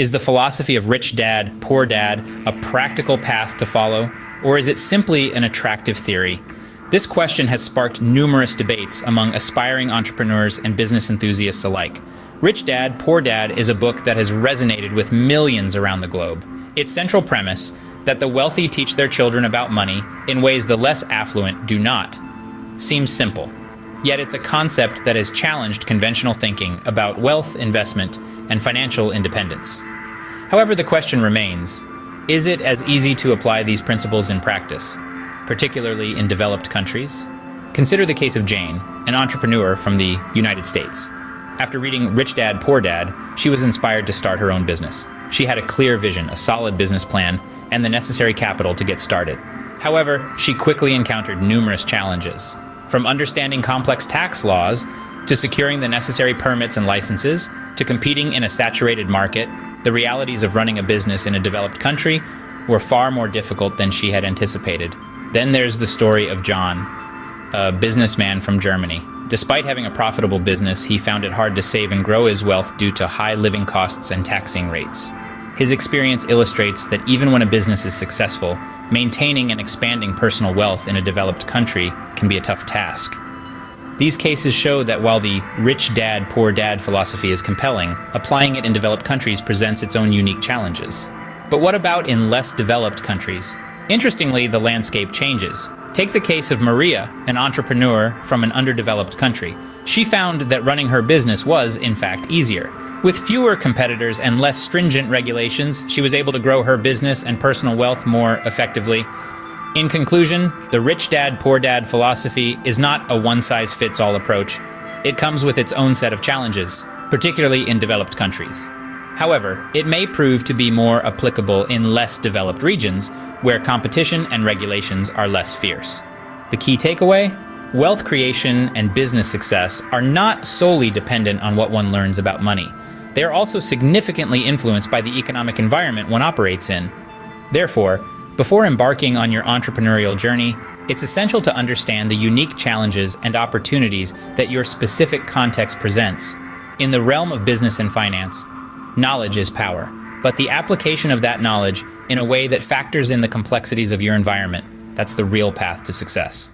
Is the philosophy of rich dad, poor dad a practical path to follow, or is it simply an attractive theory? This question has sparked numerous debates among aspiring entrepreneurs and business enthusiasts alike. Rich Dad, Poor Dad is a book that has resonated with millions around the globe. Its central premise, that the wealthy teach their children about money in ways the less affluent do not, seems simple. Yet it's a concept that has challenged conventional thinking about wealth, investment, and financial independence. However, the question remains is it as easy to apply these principles in practice, particularly in developed countries? Consider the case of Jane, an entrepreneur from the United States. After reading Rich Dad, Poor Dad, she was inspired to start her own business. She had a clear vision, a solid business plan, and the necessary capital to get started. However, she quickly encountered numerous challenges. From understanding complex tax laws, to securing the necessary permits and licenses, to competing in a saturated market, the realities of running a business in a developed country were far more difficult than she had anticipated. Then there's the story of John, a businessman from Germany. Despite having a profitable business, he found it hard to save and grow his wealth due to high living costs and taxing rates. His experience illustrates that even when a business is successful, maintaining and expanding personal wealth in a developed country can be a tough task. These cases show that while the rich dad, poor dad philosophy is compelling, applying it in developed countries presents its own unique challenges. But what about in less developed countries? Interestingly, the landscape changes. Take the case of Maria, an entrepreneur from an underdeveloped country. She found that running her business was, in fact, easier. With fewer competitors and less stringent regulations, she was able to grow her business and personal wealth more effectively. In conclusion, the rich dad, poor dad philosophy is not a one size fits all approach. It comes with its own set of challenges, particularly in developed countries. However, it may prove to be more applicable in less developed regions where competition and regulations are less fierce. The key takeaway? Wealth creation and business success are not solely dependent on what one learns about money. They are also significantly influenced by the economic environment one operates in. Therefore, before embarking on your entrepreneurial journey, it's essential to understand the unique challenges and opportunities that your specific context presents. In the realm of business and finance, knowledge is power, but the application of that knowledge in a way that factors in the complexities of your environment, that's the real path to success.